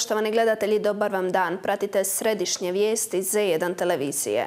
Poštovani gledatelji, dobar vam dan. Pratite središnje vijesti Z1 televizije.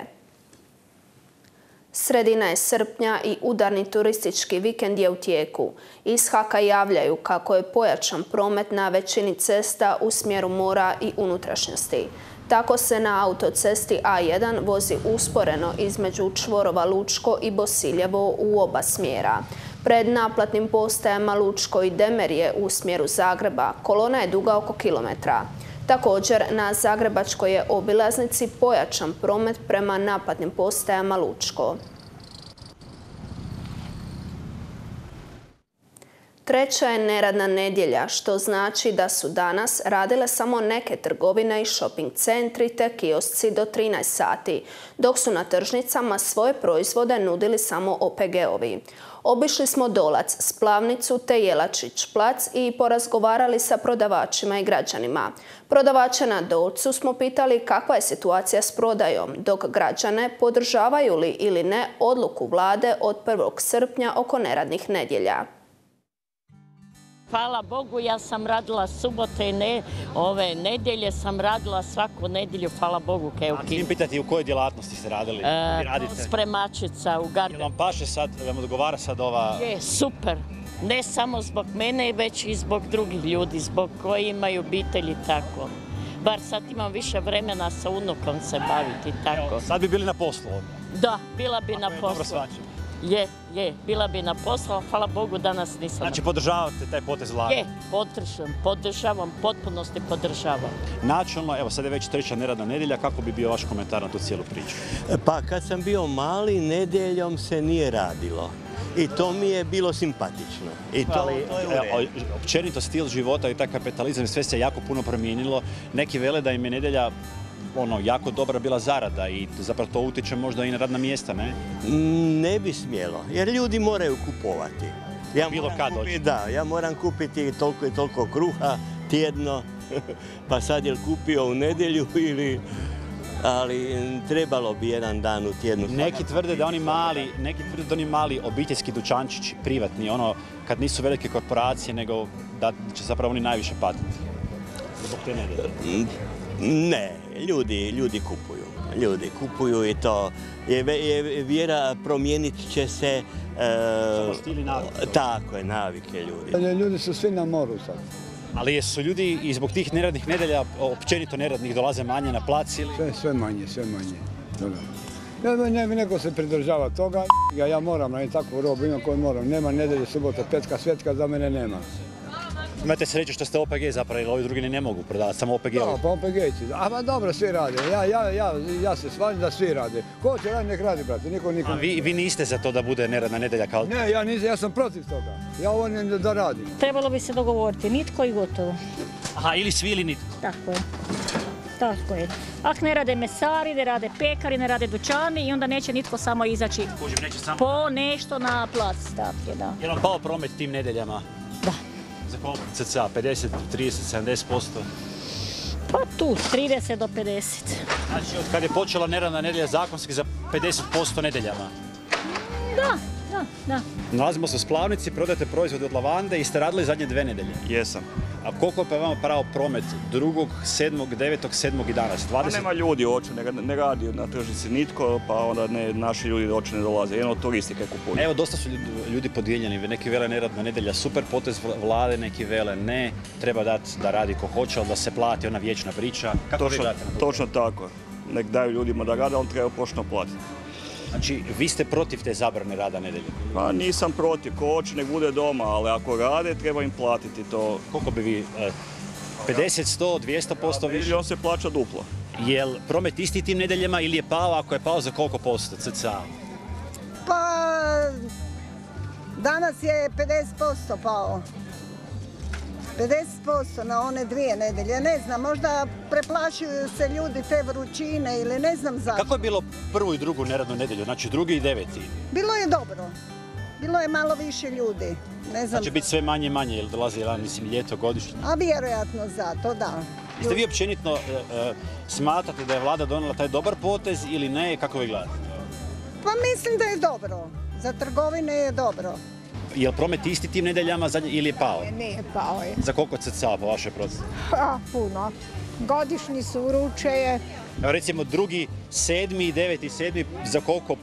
Sredina je srpnja i udarni turistički vikend je u tijeku. Iz Haka javljaju kako je pojačan promet na većini cesta u smjeru mora i unutrašnjosti. Tako se na autocesti A1 vozi usporeno između čvorova Lučko i Bosiljevo u oba smjera. Pred naplatnim postajama Lučko i Demerje u smjeru Zagreba kolona je duga oko kilometra. Također na Zagrebačkoj je obilaznici pojačan promet prema naplatnim postajama Lučko. Treća je neradna nedjelja, što znači da su danas radile samo neke trgovine i shopping centri te kiosci do 13 sati, dok su na tržnicama svoje proizvode nudili samo OPG-ovi. Obišli smo Dolac, Splavnicu te Jelačić plac i porazgovarali sa prodavačima i građanima. Prodavače na Dolcu smo pitali kakva je situacija s prodajom, dok građane podržavaju li ili ne odluku vlade od 1. srpnja oko neradnih nedjelja. Hvala Bogu, ja sam radila subote i ne, ove nedjelje sam radila svaku nedjelju, hvala Bogu. A smijem pitati u kojoj djelatnosti ste radili? E, spremačica u Garde. Jel vam paše sad, vam odgovara sad ova... Je, super. Ne samo zbog mene, već i zbog drugih ljudi, zbog koji imaju obitelji tako. Bar sad imam više vremena sa unukom se baviti tako. sad bi bili na poslu Da, bila bi na poslu. Je, je, bila bi na poslu, hvala Bogu danas nisam. Znači podržavate taj potez vlade? Je, podržavam, podržavam, potpunosti podržavam. Načelno, evo sad je već treća neradna nedjelja, kako bi bio vaš komentar na tu cijelu priču? Pa kad sam bio mali, nedjeljom se nije radilo. I to mi je bilo simpatično. I to, Ali, općenito stil života i taj kapitalizam, sve se jako puno promijenilo. Neki vele da im je nedjelja ono, jako dobra bila zarada i zapravo to utječe možda i na radna mjesta, ne? Mm, ne bi smjelo, jer ljudi moraju kupovati. Ja Bilo kad Da, ja moram kupiti toliko i toliko kruha tjedno, pa sad je kupio u nedjelju ili ali trebalo bi jedan dan u tjednu. Neki tvrde da oni mali, neki tvrde da oni mali obiteljski dućančići, privatni, ono, kad nisu velike korporacije, nego da će zapravo oni najviše patiti. Zbog te mm, Ne, ljudi, ljudi kupuju. Ljudi kupuju i to je, vjera promijenit će se e, tako je, navike ljudi. Ljudi su svi na moru sad. Ali jesu ljudi i zbog tih neradnih nedelja, općenito neradnih, dolaze manje na plac ili? Sve, sve manje, sve manje. Ne, ne, neko se pridržava toga, ja moram na takvu robu, imam koju moram. Nema nedelje, subota, petka, svetka, za mene nema. Imate sreću što ste OPG zapravo, jer ovi drugi ne mogu prodavati, samo OPG. Da, pa OPG-ci. A pa dobro, svi rade. Ja, ja, ja, ja se svađam da svi rade. Ko će raditi, nek radi, brate. Niko, niko. A vi, vi niste za to da bude neradna nedelja kao... Ne, ja nisam, ja sam protiv toga. Ja ovo ne da radim. Trebalo bi se dogovoriti, nitko i gotovo. Aha, ili svi ili nitko. Tako je. Tako je. Ako ne rade mesari, ne rade pekari, ne rade dućani i onda neće nitko samo izaći neće samo... po nešto na plac. Dakle, da. Je vam pao promet tim nedeljama? Da. Za koliko? Cca 50, 30, 70%? Pa tu, 30 do 50. Znači od kad je počela neradna nedjelja zakonski za 50% nedeljama? Da, da, da. Nalazimo se u Splavnici, prodajete proizvode od lavande i ste radili zadnje dve nedelje. Jesam. A koliko je pa vama pravo promet drugog, sedmog, devetog, sedmog i danas? 20... Pa nema ljudi oče, ne, ne radi na tržnici nitko, pa onda ne, naši ljudi oče ne dolaze, jedno turistike kupuju. Evo, dosta su ljudi podijeljeni, neki vele neradna nedjelja, super potez vlade, neki vele ne, treba dati da radi ko hoće, ali da se plati ona vječna priča. Kako točno, točno tako, nek daju ljudima da rade, ali treba pošto platiti. Znači, vi ste protiv te zabrane rada nedelje? Pa nisam protiv, ko hoće nek bude doma, ali ako rade treba im platiti to. Koliko bi vi, 50, 100, 200 posto više? on se plaća duplo. Jel promet isti tim nedeljama ili je pao, ako je pao za koliko posto, cca? Pa, danas je 50% pao. 50% na one dvije nedelje. Ne znam, možda preplašuju se ljudi te vrućine ili ne znam zašto. Kako je bilo prvu i drugu neradnu nedjelju, znači drugi i deveti? Bilo je dobro. Bilo je malo više ljudi. Ne znam. Znači biti sve manje i manje, jer dolazi, mislim, ljeto godišnje? A vjerojatno zato, da. Jeste vi općenitno e, e, smatrate da je vlada donijela taj dobar potez ili ne? Kako vi gledate? Pa mislim da je dobro. Za trgovine je dobro. Je li promet isti tim nedeljama ili je pao? Nije pao je. Za koliko cca po vašoj procesi? puno. Godišnji su vruće Evo recimo drugi, sedmi i deveti sedmi, za koliko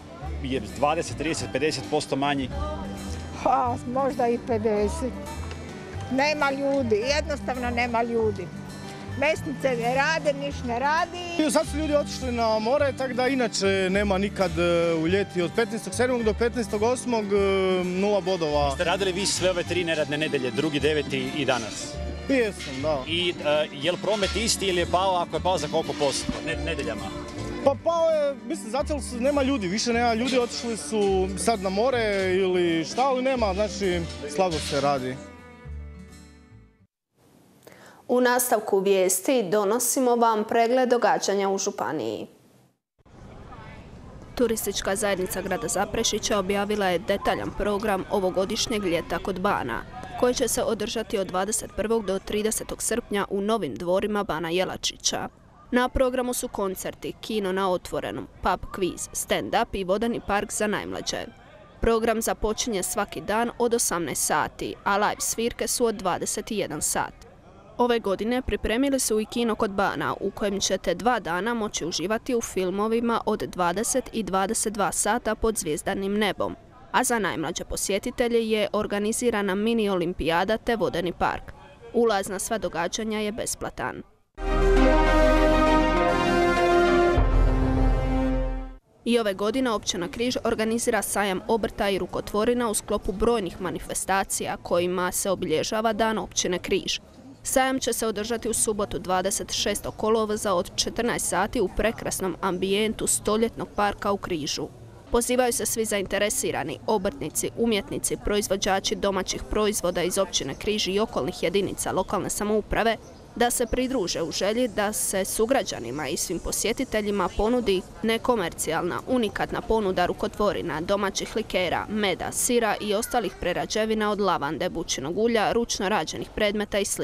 je 20, 30, 50% manji? Ha, možda i 50. Nema ljudi, jednostavno nema ljudi. Mesnice ne rade, niš ne radi. Sad su ljudi otišli na more, tako da inače nema nikad e, u ljeti od 15.7. do 15.8. E, nula bodova. Ste radili vi sve ove tri neradne nedelje, drugi, deveti i danas? Jesam, da. I uh, je li promet isti ili je pao, ako je pao za koliko posto nedeljama? Pa pao je, mislim, zato su, nema ljudi, više nema ljudi, otišli su sad na more ili šta, ali nema, znači, slabo se radi. U nastavku vijesti donosimo vam pregled događanja u Županiji. Turistička zajednica grada Zaprešića objavila je detaljan program ovogodišnjeg ljeta kod Bana, koji će se održati od 21. do 30. srpnja u novim dvorima Bana Jelačića. Na programu su koncerti, kino na otvorenom, pub kviz, stand-up i vodani park za najmlađe. Program započinje svaki dan od 18 sati, a live svirke su od 21 sat. Ove godine pripremili su i kino kod Bana u kojem ćete dva dana moći uživati u filmovima od 20 i 22 sata pod zvijezdanim nebom, a za najmlađe posjetitelje je organizirana mini olimpijada te vodeni park. Ulaz na sva događanja je besplatan. I ove godine Općina Križ organizira sajam obrta i rukotvorina u sklopu brojnih manifestacija kojima se obilježava Dan Općine Križ. Sajam će se održati u subotu 26. kolovoza od 14 sati u prekrasnom ambijentu stoljetnog parka u Križu. Pozivaju se svi zainteresirani, obrtnici, umjetnici, proizvođači domaćih proizvoda iz općine Križi i okolnih jedinica lokalne samouprave da se pridruže u želji da se sugrađanima i svim posjetiteljima ponudi nekomercijalna, unikatna ponuda rukotvorina, domaćih likera, meda, sira i ostalih prerađevina od lavande, bučinog ulja, ručno rađenih predmeta i sl.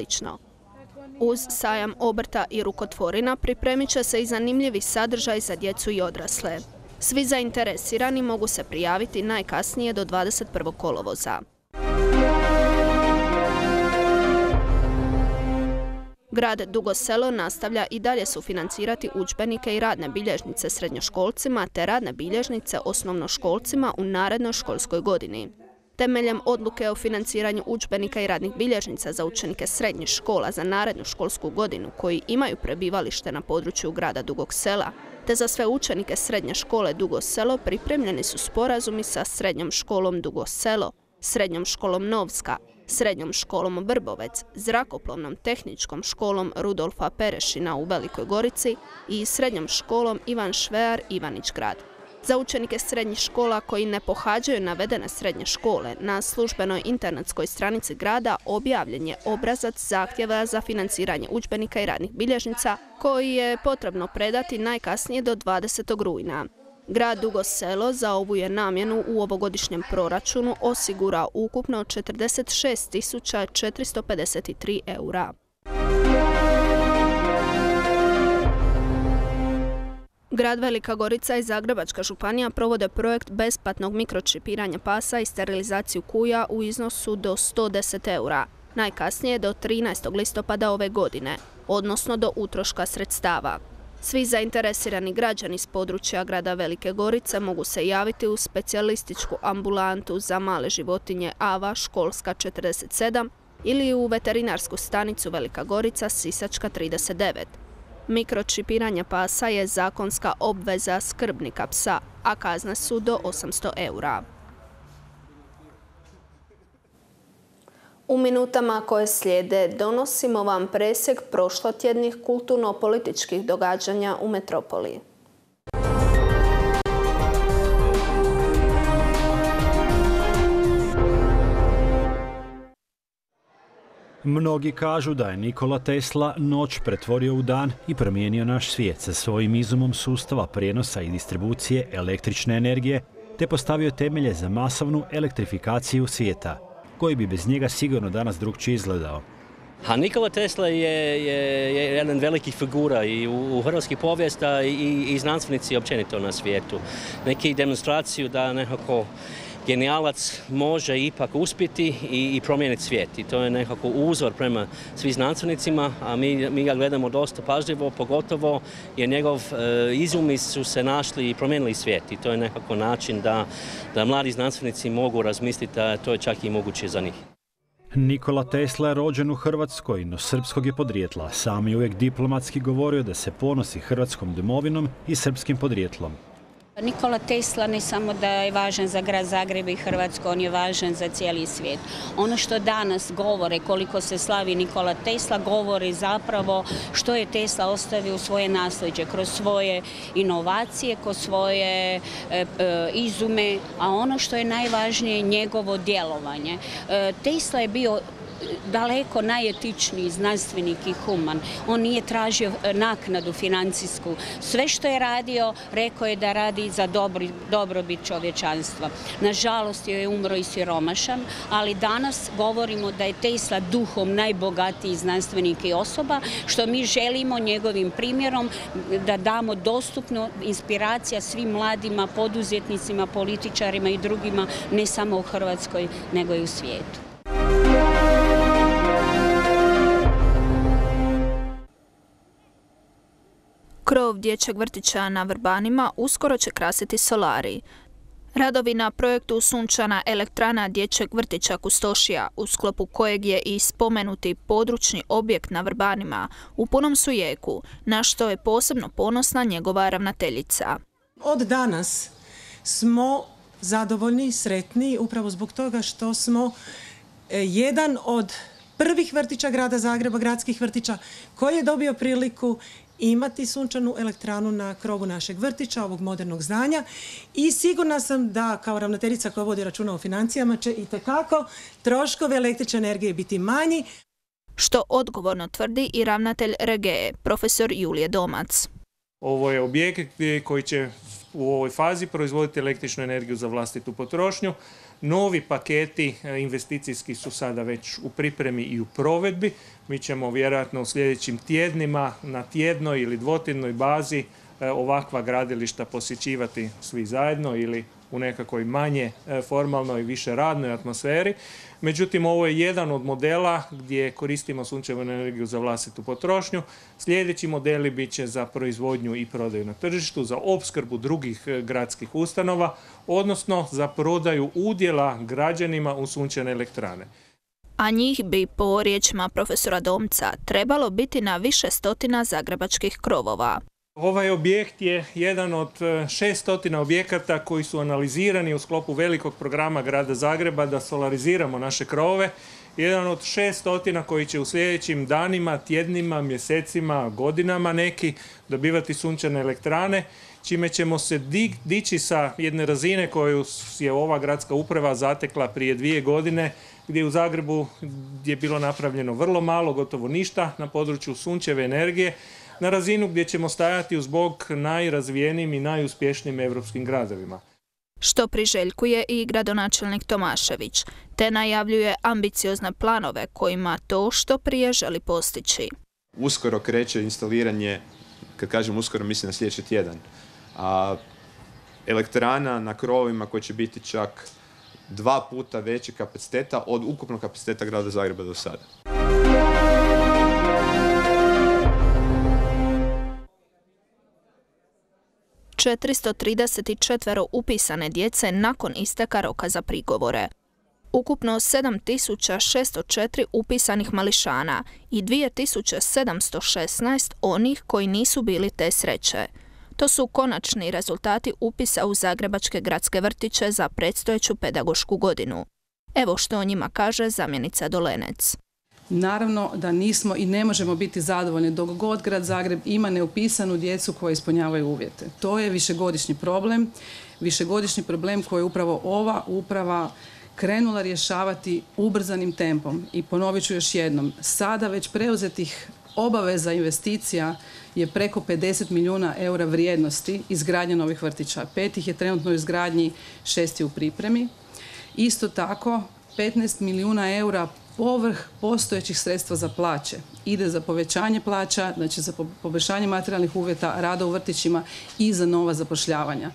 Uz sajam obrta i rukotvorina pripremit će se i zanimljivi sadržaj za djecu i odrasle. Svi zainteresirani mogu se prijaviti najkasnije do 21. kolovoza. Grad Dugo Selo nastavlja i dalje sufinancirati učbenike i radne bilježnice srednjoškolcima te radne bilježnice osnovnoškolcima u narednoj školskoj godini. Temeljem odluke o financiranju učbenika i radnih bilježnica za učenike srednjih škola za narednu školsku godinu koji imaju prebivalište na području grada Dugog Sela, te za sve učenike srednje škole Dugo Selo pripremljeni su sporazumi sa srednjom školom Dugo Selo, srednjom školom Novska, srednjom školom Vrbovec, zrakoplovnom tehničkom školom Rudolfa Perešina u Velikoj Gorici i srednjom školom Ivan Švear Ivanić grad. Za učenike srednjih škola koji ne pohađaju navedene srednje škole, na službenoj internetskoj stranici grada objavljen je obrazac zahtjeva za financiranje učbenika i radnih bilježnica koji je potrebno predati najkasnije do 20. rujna. Grad Dugo Selo za ovu je namjenu u ovogodišnjem proračunu osigurao ukupno 46.453 eura. Grad Velika Gorica i Zagrebačka županija provode projekt besplatnog mikročipiranja pasa i sterilizaciju kuja u iznosu do 110 eura, najkasnije do 13. listopada ove godine, odnosno do utroška sredstava. Svi zainteresirani građani s područja grada Velike Gorice mogu se javiti u specijalističku ambulantu za male životinje AVA Školska 47 ili u veterinarsku stanicu Velika Gorica Sisačka 39. Mikročipiranje pasa je zakonska obveza skrbnika psa, a kazne su do 800 eura. U minutama koje slijede donosimo vam presjek prošlotjednih kulturno-političkih događanja u metropoli. Mnogi kažu da je Nikola Tesla noć pretvorio u dan i promijenio naš svijet sa svojim izumom sustava prijenosa i distribucije električne energije te postavio temelje za masovnu elektrifikaciju svijeta koji bi bez njega sigurno danas drugčije izgledao. A Nikola Tesla je, je, jedan veliki figura i u, u hrvatskih povijesta i, i znanstvenici općenito na svijetu. Neki demonstraciju da nekako genijalac može ipak uspjeti i, i promijeniti svijet. I to je nekako uzor prema svim znanstvenicima, a mi, mi ga gledamo dosta pažljivo, pogotovo jer njegov e, izumi su se našli i promijenili svijet. I to je nekako način da, da mladi znanstvenici mogu razmisliti da to je čak i moguće za njih. Nikola Tesla je rođen u Hrvatskoj, no srpskog je podrijetla. Sam je uvijek diplomatski govorio da se ponosi hrvatskom domovinom i srpskim podrijetlom. Nikola Tesla ne samo da je važan za grad Zagreb i Hrvatsku, on je važan za cijeli svijet. Ono što danas govore koliko se slavi Nikola Tesla, govori zapravo što je Tesla ostavio u svoje nasljeđe, kroz svoje inovacije, kroz svoje e, e, izume, a ono što je najvažnije njegovo djelovanje. E, Tesla je bio daleko najetičniji znanstvenik i human. On nije tražio e, naknadu financijsku. Sve što je radio, rekao je da radi za dobrobit čovječanstva. Nažalost je umro i siromašan, ali danas govorimo da je Tesla duhom najbogatiji znanstvenik i osoba, što mi želimo njegovim primjerom da damo dostupno inspiracija svim mladima, poduzetnicima, političarima i drugima, ne samo u Hrvatskoj, nego i u svijetu. Krov dječjeg vrtića na Vrbanima uskoro će krasiti solari. Radovi na projektu Sunčana elektrana dječjeg vrtića Kustošija, u sklopu kojeg je i spomenuti područni objekt na Vrbanima, u punom su jeku, na što je posebno ponosna njegova ravnateljica. Od danas smo zadovoljni i sretni upravo zbog toga što smo e, jedan od prvih vrtića grada Zagreba, gradskih vrtića, koji je dobio priliku imati sunčanu elektranu na krovu našeg vrtića, ovog modernog zdanja i sigurna sam da kao ravnateljica koja vodi računa o financijama će i tekako troškove električne energije biti manji. Što odgovorno tvrdi i ravnatelj RGE, profesor Julije Domac. Ovo je objekt koji će u ovoj fazi proizvoditi električnu energiju za vlastitu potrošnju. Novi paketi e, investicijski su sada već u pripremi i u provedbi. Mi ćemo vjerojatno u sljedećim tjednima na tjednoj ili dvotjednoj bazi e, ovakva gradilišta posjećivati svi zajedno ili u nekakvoj manje e, formalnoj, više radnoj atmosferi. Međutim, ovo je jedan od modela gdje koristimo sunčevu energiju za vlastitu potrošnju. Sljedeći modeli bit će za proizvodnju i prodaju na tržištu, za opskrbu drugih e, gradskih ustanova, odnosno za prodaju udjela građanima u sunčane elektrane a njih bi, po riječima profesora Domca, trebalo biti na više stotina zagrebačkih krovova. Ovaj objekt je jedan od 600 e, objekata koji su analizirani u sklopu velikog programa grada Zagreba da solariziramo naše krovove. Jedan od 600 koji će u sljedećim danima, tjednima, mjesecima, godinama neki dobivati sunčane elektrane, čime ćemo se dići sa jedne razine koju je ova gradska uprava zatekla prije dvije godine, gdje u Zagrebu je bilo napravljeno vrlo malo, gotovo ništa na području sunčeve energije, na razinu gdje ćemo stajati uz bok najrazvijenijim i najuspješnijim europskim gradovima. Što priželjkuje i gradonačelnik Tomašević, te najavljuje ambiciozne planove kojima to što prije želi postići. Uskoro kreće instaliranje, kad kažem uskoro mislim na sljedeći tjedan, a elektrana na krovovima koji će biti čak dva puta veći kapaciteta od ukupnog kapaciteta grada Zagreba do sada. 434 upisane djece nakon isteka roka za prigovore. Ukupno 7604 upisanih mališana i 2716 onih koji nisu bili te sreće. To su konačni rezultati upisa u Zagrebačke gradske vrtiće za predstojeću pedagošku godinu. Evo što o njima kaže zamjenica Dolenec. Naravno da nismo i ne možemo biti zadovoljni dok god grad Zagreb ima neupisanu djecu koja ispunjavaju uvjete. To je višegodišnji problem, višegodišnji problem koji je upravo ova uprava krenula rješavati ubrzanim tempom. I ponovit ću još jednom, sada već preuzetih obaveza investicija je preko 50 milijuna eura vrijednosti izgradnje novih vrtića. Pet ih je trenutno u izgradnji, šest je u pripremi. Isto tako, 15 milijuna eura povrh postojećih sredstva za plaće. Ide za povećanje plaća, znači za poboljšanje materijalnih uvjeta, rada u vrtićima i za nova zapošljavanja.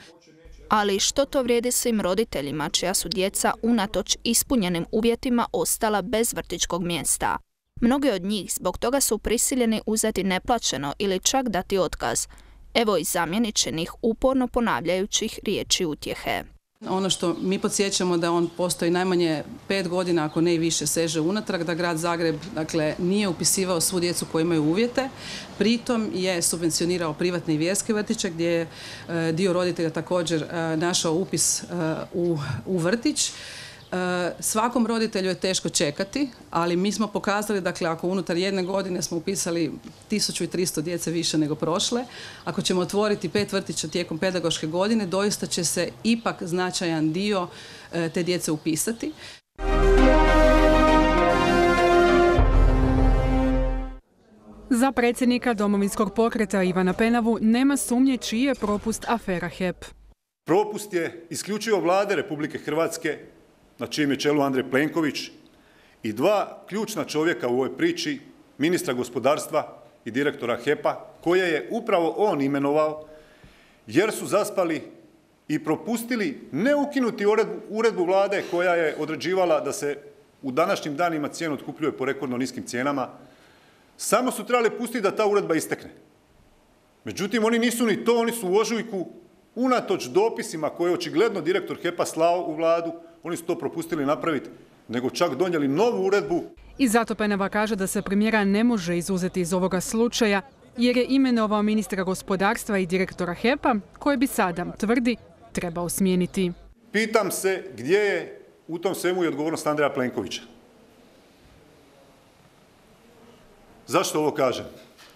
Ali što to vrijedi svim roditeljima čija su djeca unatoč ispunjenim uvjetima ostala bez vrtičkog mjesta? Mnogi od njih zbog toga su prisiljeni uzeti neplaćeno ili čak dati otkaz. Evo i zamjeničenih uporno ponavljajućih riječi utjehe. Ono što mi podsjećamo da on postoji najmanje pet godina, ako ne i više, seže unatrag, da grad Zagreb dakle, nije upisivao svu djecu koji imaju uvjete. Pritom je subvencionirao privatne i vjerske vrtiće gdje je e, dio roditelja također e, našao upis e, u, u vrtić. E, svakom roditelju je teško čekati, ali mi smo pokazali, dakle, ako unutar jedne godine smo upisali 1300 djece više nego prošle, ako ćemo otvoriti pet vrtića tijekom pedagoške godine, doista će se ipak značajan dio e, te djece upisati. Za predsjednika domovinskog pokreta Ivana Penavu nema sumnje čiji je propust afera HEP. Propust je isključivo vlade Republike Hrvatske na čijem je čelu Andrej Plenković i dva ključna čovjeka u ovoj priči, ministra gospodarstva i direktora HEP-a, koje je upravo on imenovao, jer su zaspali i propustili ne ukinuti uredbu vlade koja je određivala da se u današnjim danima cijenu otkupljuje po rekordno niskim cijenama, samo su trebali pustiti da ta uredba istekne. Međutim, oni nisu ni to, oni su u ožujku, unatoč dopisima koje je očigledno direktor HEP-a slao u vladu, oni su to propustili napraviti, nego čak donijeli novu uredbu. I zato Peneva kaže da se premijera ne može izuzeti iz ovoga slučaja, jer je imenovao ministra gospodarstva i direktora HEP-a, koje bi sada, tvrdi, trebao smijeniti. Pitam se gdje je u tom svemu i odgovornost Andreja Plenkovića. Zašto ovo kažem?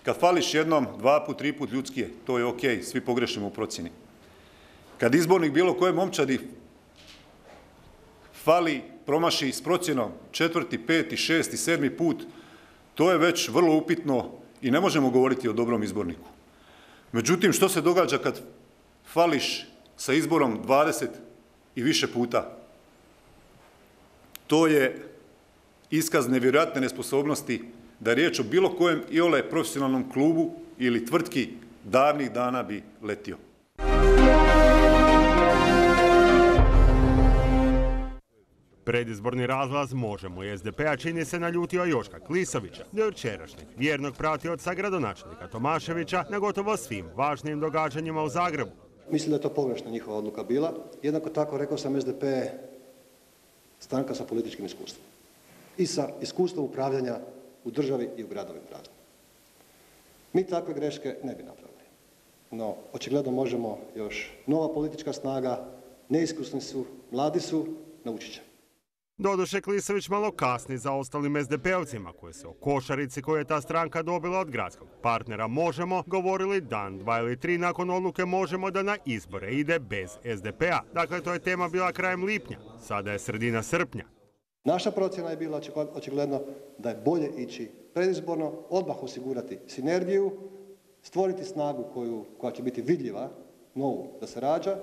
Kad fališ jednom, dva put, tri put ljudski je, to je ok, svi pogrešimo u procjeni. Kad izbornik bilo koje momčadi fali, promaši s procjenom četvrti, peti, šesti, sedmi put, to je već vrlo upitno i ne možemo govoriti o dobrom izborniku. Međutim, što se događa kad fališ sa izborom 20 i više puta? To je iskaz nevjerojatne nesposobnosti da je riječ o bilo kojem i ole profesionalnom klubu ili tvrtki davnih dana bi letio. Predizborni razlaz Možemo i SDP-a čini se naljutio Joška Klisovića, jučerašnjeg vjernog pratioca gradonačelnika Tomaševića na gotovo svim važnim događanjima u Zagrebu. Mislim da je to pogrešna njihova odluka bila. Jednako tako rekao sam SDP stranka sa političkim iskustvom i sa iskustvom upravljanja u državi i u gradovima raznim. Mi takve greške ne bi napravili. No, očigledno možemo još nova politička snaga, neiskusni su, mladi su, naučit će. Doduše Klisović malo kasni za ostalim SDP-ovcima koji se o košarici koju je ta stranka dobila od gradskog partnera Možemo govorili dan, dva ili tri nakon odluke Možemo da na izbore ide bez SDP-a. Dakle, to je tema bila krajem lipnja, sada je sredina srpnja. Naša procjena je bila očigledno da je bolje ići predizborno, odmah osigurati sinergiju, stvoriti snagu koju, koja će biti vidljiva, novu da se rađa,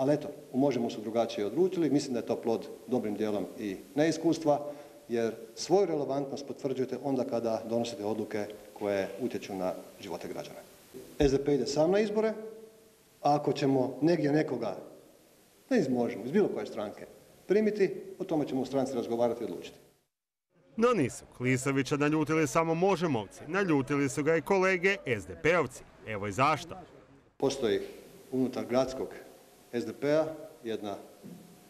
ali eto, Možemo su drugačije odlučili. Mislim da je to plod dobrim dijelom i neiskustva, jer svoju relevantnost potvrđujete onda kada donosite odluke koje utječu na živote građana. SDP ide sam na izbore, a ako ćemo negdje nekoga, ne iz Možemo, iz bilo koje stranke, primiti, o tome ćemo u stranci razgovarati i odlučiti. No nisu Klisovića naljutili samo Možemovci, naljutili su ga i kolege SDP-ovci. Evo i zašto. Postoji unutar gradskog SDP-a jedna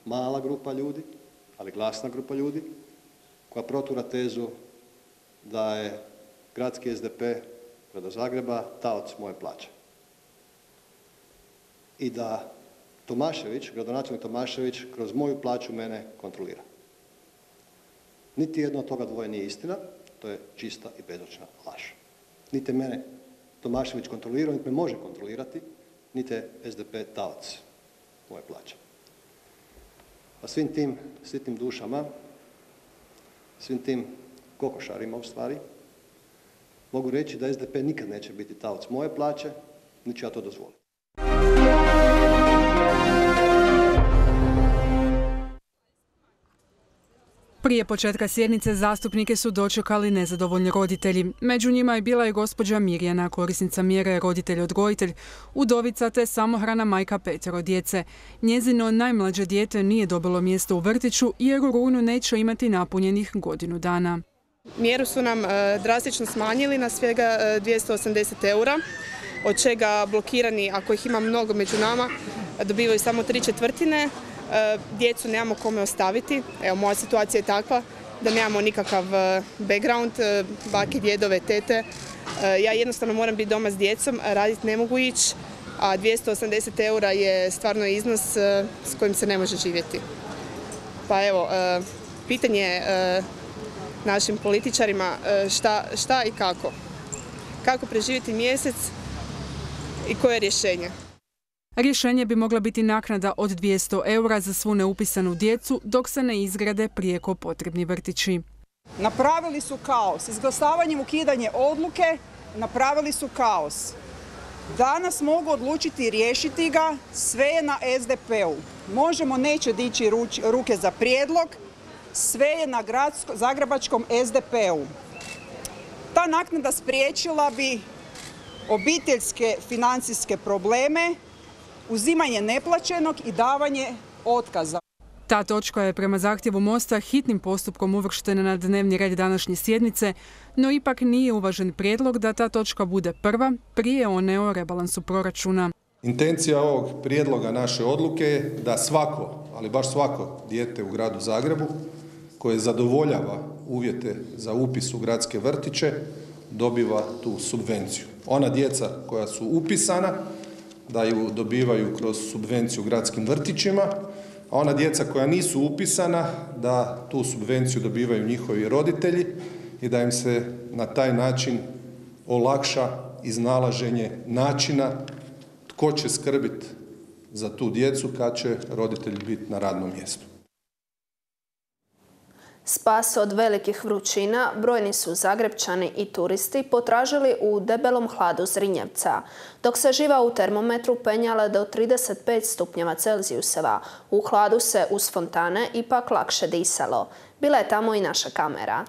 mala grupa ljudi, ali glasna grupa ljudi, koja protura tezu da je gradski SDP grada Zagreba taoc moje plaće. I da Tomašević, gradonačelnik Tomašević, kroz moju plaću mene kontrolira. Niti jedno od toga dvoje nije istina, to je čista i bezočna laž. Niti mene Tomašević kontrolira, niti me može kontrolirati, niti je SDP taoc moje plaće. A svim tim sitnim dušama, svim tim kokošarima u stvari, mogu reći da SDP nikad neće biti taoc moje plaće, ni ću ja to dozvoliti. Prije početka sjednice zastupnike su dočekali nezadovoljni roditelji. Među njima je bila i gospođa Mirjana, korisnica mjere roditelj-odgojitelj, udovica te samohrana majka petero djece. Njezino najmlađe dijete nije dobilo mjesto u vrtiću jer u rujnu neće imati napunjenih godinu dana. Mjeru su nam e, drastično smanjili na svega 280 e, eura, od čega blokirani, ako ih ima mnogo među nama, dobivaju samo tri četvrtine, djecu nemamo kome ostaviti. Evo, moja situacija je takva da nemamo nikakav e, background, e, bake, djedove, tete. Ja jednostavno moram biti doma s djecom, raditi ne mogu ići, a 280 eura je stvarno iznos s kojim se ne može živjeti. Pa evo, pitanje je našim političarima šta, šta i kako. Kako preživjeti mjesec i koje je rješenje. Rješenje bi mogla biti naknada od 200 eura za svu neupisanu djecu dok se ne izgrade prijeko potrebni vrtići. Napravili su kaos. Izglasavanjem ukidanje odluke napravili su kaos. Danas mogu odlučiti riješiti ga, sve je na SDP-u. Možemo neće dići ruke za prijedlog, sve je na zagrebačkom SDP-u. Ta naknada spriječila bi obiteljske financijske probleme, uzimanje neplaćenog i davanje otkaza. Ta točka je prema zahtjevu Mosta hitnim postupkom uvrštena na dnevni red današnje sjednice, no ipak nije uvažen prijedlog da ta točka bude prva prije one o rebalansu proračuna. Intencija ovog prijedloga naše odluke je da svako, ali baš svako dijete u gradu Zagrebu koje zadovoljava uvjete za upis u gradske vrtiće dobiva tu subvenciju. Ona djeca koja su upisana da ju dobivaju kroz subvenciju gradskim vrtićima, a ona djeca koja nisu upisana da tu subvenciju dobivaju njihovi roditelji i da im se na taj način olakša iznalaženje načina tko će skrbiti za tu djecu kad će roditelj biti na radnom mjestu. Spas od velikih vrućina brojni su Zagrebčani i turisti potražili u debelom hladu Zrinjevca, dok se živa u termometru penjala do 35 stupnjeva Celzijuseva. U hladu se uz fontane ipak lakše disalo. Bila je tamo i naša kamera.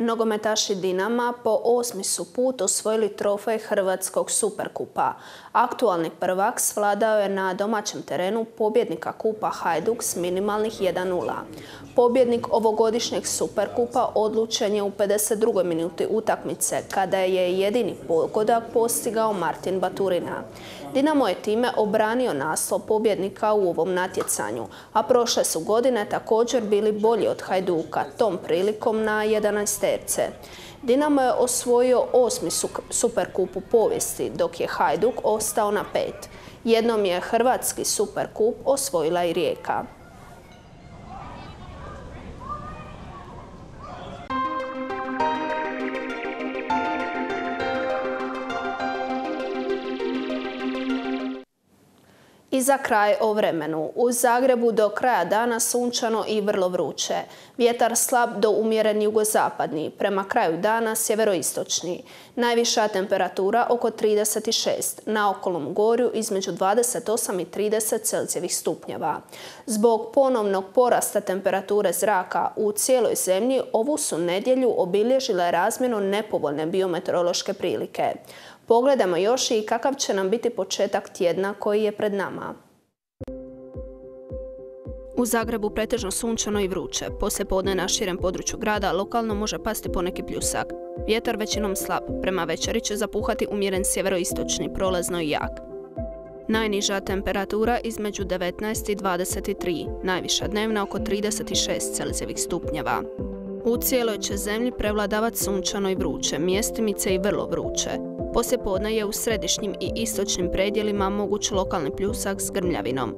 Nogometaši Dinama po osmi su put osvojili trofej Hrvatskog superkupa. Aktualni prvak svladao je na domaćem terenu pobjednika kupa Hajduk s minimalnih 1-0. Pobjednik ovogodišnjeg superkupa odlučen je u 52. minuti utakmice kada je jedini pogodak postigao Martin Baturina. Dinamo je time obranio naslov pobjednika u ovom natjecanju, a prošle su godine također bili bolji od Hajduka, tom prilikom na 11 terce. Dinamo je osvojio osmi superkup u povijesti, dok je Hajduk ostao na pet. Jednom je Hrvatski superkup osvojila i Rijeka. Za kraj o vremenu. U Zagrebu do kraja dana sunčano i vrlo vruće. Vjetar slab do umjeren jugozapadni, prema kraju dana sjeveroistočni. Najviša temperatura oko 36, na okolom gorju između 28 i 30 Celcijevih stupnjeva. Zbog ponovnog porasta temperature zraka u cijeloj zemlji ovu su nedjelju obilježile razmjeno nepovoljne biometeorološke prilike. Pogledamo još i kakav će nam biti početak tjedna koji je pred nama. U Zagrebu pretežno sunčano i vruće. Poslije podne na širem području grada lokalno može pasti poneki pljusak. Vjetar većinom slab. Prema večeri će zapuhati umjeren sjeveroistočni, prolazno i jak. Najniža temperatura između 19 i 23, najviša dnevna oko 36 Celzijevih stupnjeva. U cijeloj će zemlji prevladavati sunčano i vruće, mjestimice i vrlo vruće. Poslije podne je u središnjim i istočnim predjelima moguć lokalni pljusak s grmljavinom.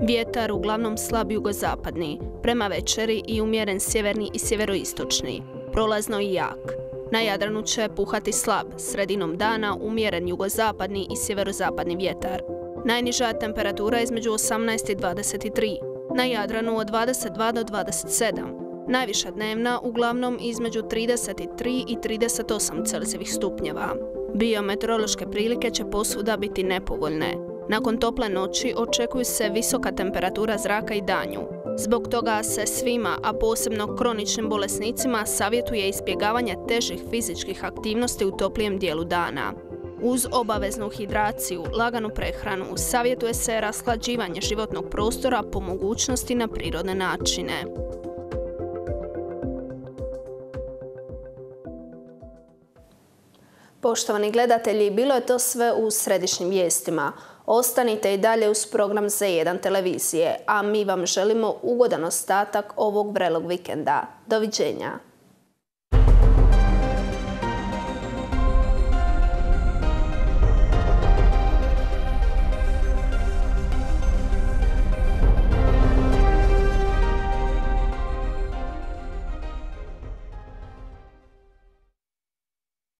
Vjetar uglavnom slab jugozapadni, prema večeri i umjeren sjeverni i sjeveroistočni, prolazno i jak. Na Jadranu će puhati slab, sredinom dana umjeren jugozapadni i sjeverozapadni vjetar. Najniža temperatura između 18 i 23, na Jadranu od 22 do 27, Najviša dnevna uglavnom između 33 i 38 Celzijevih stupnjeva. Biometeorološke prilike će posuda biti nepovoljne. Nakon tople noći očekuju se visoka temperatura zraka i danju. Zbog toga se svima, a posebno kroničnim bolesnicima, savjetuje izbjegavanje težih fizičkih aktivnosti u toplijem dijelu dana. Uz obaveznu hidraciju, laganu prehranu, savjetuje se rashlađivanje životnog prostora po mogućnosti na prirodne načine. Poštovani gledatelji, bilo je to sve u središnjim vijestima. Ostanite i dalje uz program Z1 televizije, a mi vam želimo ugodan ostatak ovog vrelog vikenda. Doviđenja!